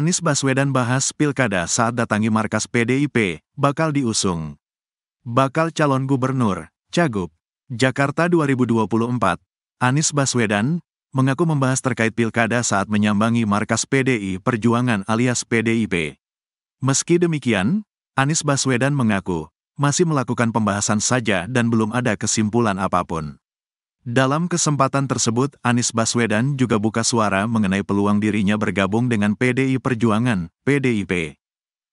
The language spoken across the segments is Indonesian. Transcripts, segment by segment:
Anies Baswedan bahas pilkada saat datangi markas PDIP, bakal diusung. Bakal calon gubernur, Cagup, Jakarta 2024, Anies Baswedan, mengaku membahas terkait pilkada saat menyambangi markas PDI Perjuangan alias PDIP. Meski demikian, Anies Baswedan mengaku, masih melakukan pembahasan saja dan belum ada kesimpulan apa pun. Dalam kesempatan tersebut, Anies Baswedan juga buka suara mengenai peluang dirinya bergabung dengan PDI Perjuangan, PDIP.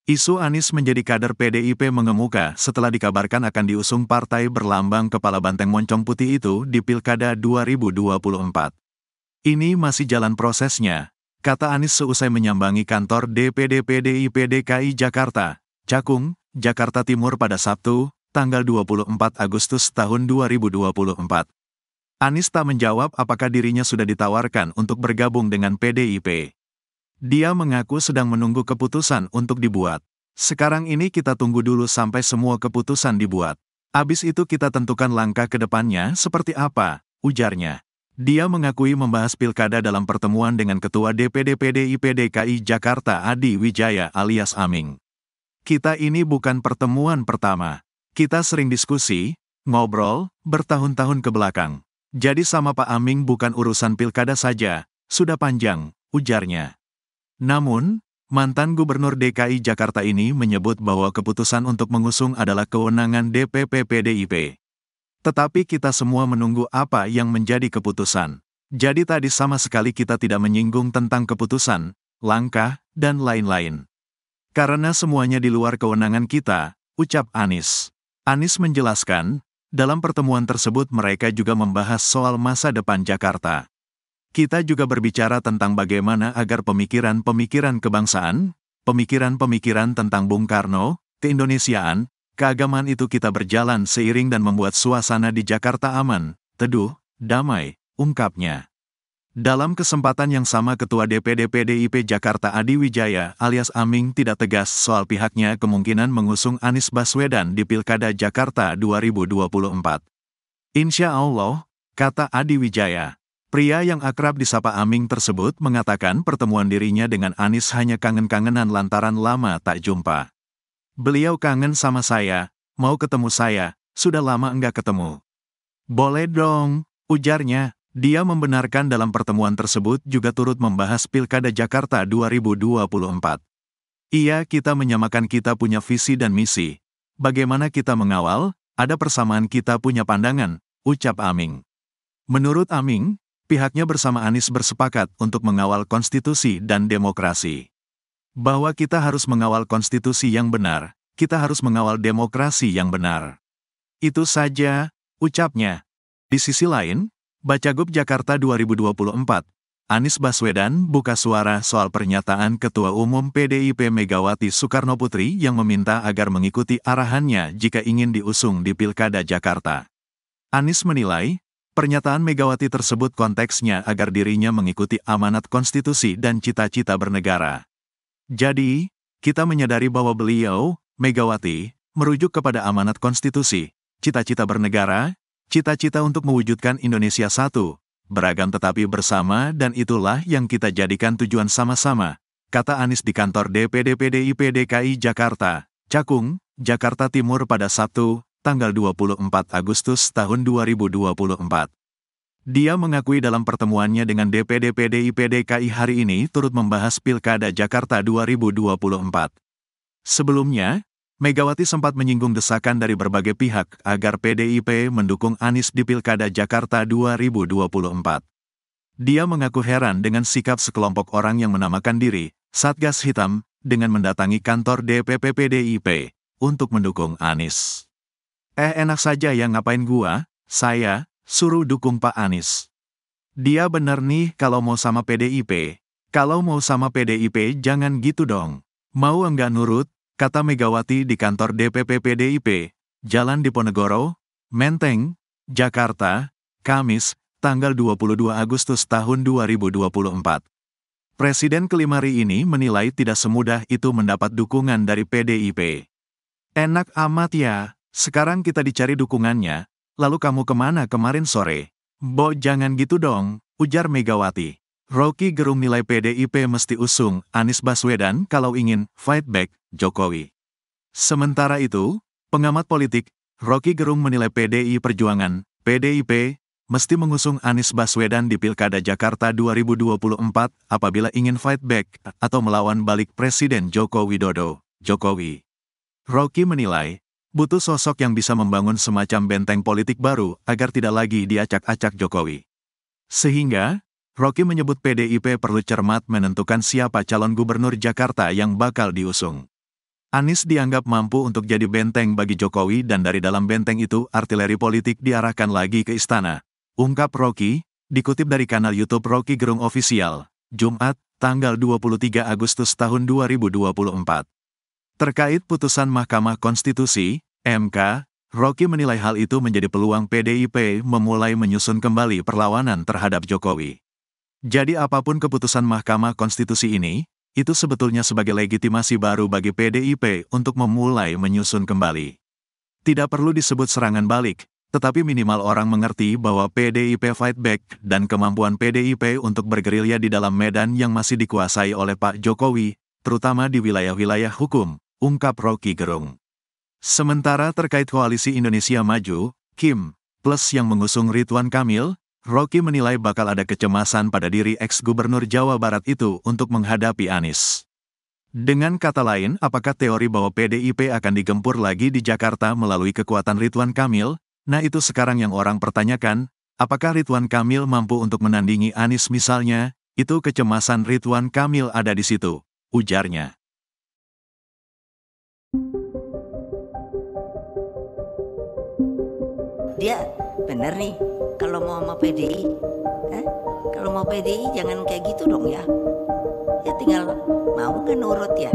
Isu Anies menjadi kader PDIP mengemuka setelah dikabarkan akan diusung partai berlambang kepala banteng moncong putih itu di Pilkada 2024. Ini masih jalan prosesnya, kata Anies seusai menyambangi kantor DPD PDIP DKI Jakarta, Cakung, Jakarta Timur pada Sabtu, tanggal 24 Agustus tahun 2024. Anies tak menjawab apakah dirinya sudah ditawarkan untuk bergabung dengan PDIP. Dia mengaku sedang menunggu keputusan untuk dibuat. Sekarang ini kita tunggu dulu sampai semua keputusan dibuat. Abis itu kita tentukan langkah ke depannya seperti apa, ujarnya. Dia mengakui membahas pilkada dalam pertemuan dengan Ketua DPD PDIP DKI Jakarta Adi Wijaya alias Aming. Kita ini bukan pertemuan pertama. Kita sering diskusi, ngobrol, bertahun-tahun ke belakang. Jadi sama Pak Aming bukan urusan pilkada saja, sudah panjang, ujarnya. Namun, mantan Gubernur DKI Jakarta ini menyebut bahwa keputusan untuk mengusung adalah kewenangan DPP PDIP. Tetapi kita semua menunggu apa yang menjadi keputusan. Jadi tadi sama sekali kita tidak menyinggung tentang keputusan, langkah, dan lain-lain. Karena semuanya di luar kewenangan kita, ucap Anies. Anies menjelaskan, dalam pertemuan tersebut mereka juga membahas soal masa depan Jakarta. Kita juga berbicara tentang bagaimana agar pemikiran-pemikiran kebangsaan, pemikiran-pemikiran tentang Bung Karno, keindonesiaan, keagamaan itu kita berjalan seiring dan membuat suasana di Jakarta aman, teduh, damai, ungkapnya. Dalam kesempatan yang sama Ketua DPD PDIP Jakarta Adi Wijaya alias Aming tidak tegas soal pihaknya kemungkinan mengusung Anies Baswedan di Pilkada Jakarta 2024. Insya Allah, kata Adi Wijaya, pria yang akrab disapa Aming tersebut mengatakan pertemuan dirinya dengan Anies hanya kangen-kangenan lantaran lama tak jumpa. Beliau kangen sama saya, mau ketemu saya, sudah lama enggak ketemu. Boleh dong, ujarnya, dia membenarkan dalam pertemuan tersebut juga turut membahas Pilkada Jakarta 2024. Iya kita menyamakan kita punya visi dan misi. Bagaimana kita mengawal, ada persamaan kita punya pandangan, ucap Aming. Menurut Aming, pihaknya bersama Anies bersepakat untuk mengawal konstitusi dan demokrasi. Bahwa kita harus mengawal konstitusi yang benar, kita harus mengawal demokrasi yang benar. Itu saja, ucapnya. Di sisi lain, Bacagub Jakarta 2024, Anies Baswedan buka suara soal pernyataan Ketua Umum PDIP Megawati Soekarno Putri yang meminta agar mengikuti arahannya jika ingin diusung di Pilkada Jakarta. Anies menilai, pernyataan Megawati tersebut konteksnya agar dirinya mengikuti amanat konstitusi dan cita-cita bernegara. Jadi, kita menyadari bahwa beliau, Megawati, merujuk kepada amanat konstitusi, cita-cita bernegara, Cita-cita untuk mewujudkan Indonesia satu, beragam tetapi bersama dan itulah yang kita jadikan tujuan sama-sama, kata Anies di kantor DPD PDIP DKI Jakarta, Cakung, Jakarta Timur pada Sabtu, tanggal 24 Agustus tahun 2024. Dia mengakui dalam pertemuannya dengan DPD PDIP DKI hari ini turut membahas Pilkada Jakarta 2024. Sebelumnya, Megawati sempat menyinggung desakan dari berbagai pihak agar PDIP mendukung Anies di Pilkada Jakarta 2024. Dia mengaku heran dengan sikap sekelompok orang yang menamakan diri Satgas Hitam dengan mendatangi kantor DPP PDIP untuk mendukung Anies. Eh enak saja ya ngapain gua, saya, suruh dukung Pak Anies. Dia bener nih kalau mau sama PDIP, kalau mau sama PDIP jangan gitu dong. Mau enggak nurut, kata Megawati di kantor DPP PDIP, Jalan Diponegoro, Menteng, Jakarta, Kamis, tanggal 22 Agustus tahun 2024. Presiden kelima hari ini menilai tidak semudah itu mendapat dukungan dari PDIP. Enak amat ya, sekarang kita dicari dukungannya, lalu kamu ke mana kemarin sore? Bo jangan gitu dong, ujar Megawati. Rocky Gerung nilai PDIP mesti usung Anies Baswedan kalau ingin fight back Jokowi. Sementara itu, pengamat politik Rocky Gerung menilai PDI Perjuangan, PDIP, mesti mengusung Anies Baswedan di Pilkada Jakarta 2024 apabila ingin fight back atau melawan balik Presiden Joko Widodo, Jokowi. Rocky menilai, butuh sosok yang bisa membangun semacam benteng politik baru agar tidak lagi diacak-acak Jokowi. Sehingga, Rocky menyebut PDIP perlu cermat menentukan siapa calon gubernur Jakarta yang bakal diusung. Anies dianggap mampu untuk jadi benteng bagi Jokowi dan dari dalam benteng itu artileri politik diarahkan lagi ke istana. Ungkap Rocky, dikutip dari kanal YouTube Rocky Gerung Official, Jumat, tanggal 23 Agustus tahun 2024. Terkait putusan Mahkamah Konstitusi, MK, Rocky menilai hal itu menjadi peluang PDIP memulai menyusun kembali perlawanan terhadap Jokowi. Jadi apa pun keputusan Mahkamah Konstitusi ini, itu sebetulnya sebagai legitimasi baru bagi PDIP untuk memulai menyusun kembali. Tidak perlu disebut serangan balik, tetapi minimal orang mengerti bahwa PDIP fight back dan kemampuan PDIP untuk bergerilya di dalam medan yang masih dikuasai oleh Pak Jokowi, terutama di wilayah-wilayah hukum, ungkap Rocky Gerung. Sementara terkait koalisi Indonesia Maju, Kim, plus yang mengusung Ridwan Kamil, Rocky menilai bakal ada kecemasan pada diri ex-gubernur Jawa Barat itu untuk menghadapi Anies. Dengan kata lain, apakah teori bahwa PDIP akan digempur lagi di Jakarta melalui kekuatan Ridwan Kamil? Nah itu sekarang yang orang pertanyakan, apakah Ridwan Kamil mampu untuk menandingi Anies misalnya? Itu kecemasan Ridwan Kamil ada di situ, ujarnya. Dia bener nih kalau mau sama PDI eh? kalau mau PDI jangan kayak gitu dong ya. Ya tinggal mau nggak nurut ya.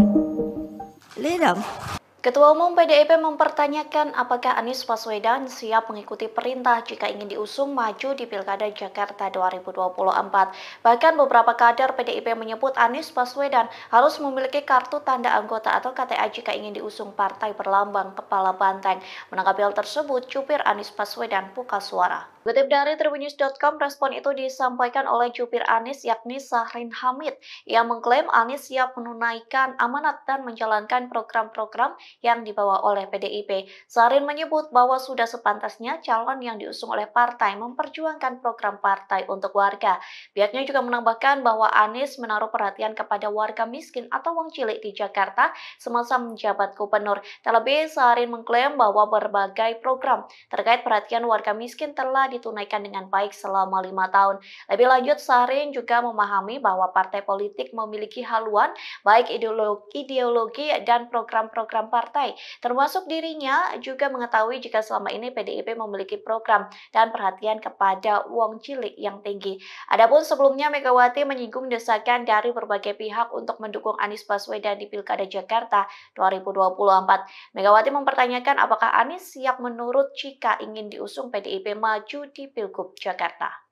Dong Ketua Umum PDIP mempertanyakan apakah Anies Baswedan siap mengikuti perintah jika ingin diusung maju di Pilkada Jakarta 2024. Bahkan beberapa kader PDIP menyebut Anies Baswedan harus memiliki kartu tanda anggota atau KTA jika ingin diusung partai berlambang kepala banteng. Menanggapi hal tersebut, cupir Anies Baswedan buka suara. Kutip dari Tribunnews.com, respon itu disampaikan oleh jupir Anies yakni Sahrin Hamid yang mengklaim Anies siap menunaikan amanat dan menjalankan program-program yang dibawa oleh PDIP. Sahrin menyebut bahwa sudah sepantasnya calon yang diusung oleh partai memperjuangkan program partai untuk warga. Pihaknya juga menambahkan bahwa Anies menaruh perhatian kepada warga miskin atau wong cilik di Jakarta semasa menjabat gubernur. Terlebih, Sahrin mengklaim bahwa berbagai program terkait perhatian warga miskin telah ditunaikan dengan baik selama lima tahun. Lebih lanjut, Sarin juga memahami bahwa partai politik memiliki haluan baik ideologi, ideologi dan program-program partai. Termasuk dirinya juga mengetahui jika selama ini PDIP memiliki program dan perhatian kepada wong cilik yang tinggi. Adapun sebelumnya Megawati menyinggung desakan dari berbagai pihak untuk mendukung Anies Baswedan di Pilkada Jakarta 2024. Megawati mempertanyakan apakah Anies siap menurut jika ingin diusung PDIP maju di Pilgub Jakarta.